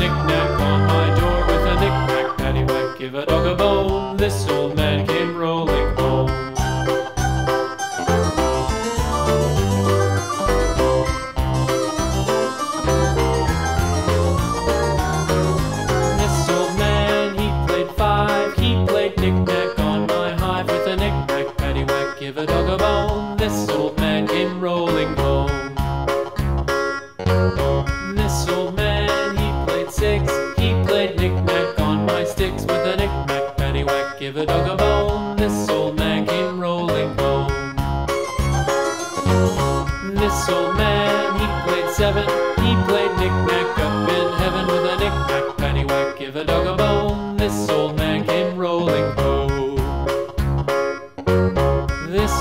knick-knack on my door with a knick-knack paddywhack. Give a dog a bone, this old man.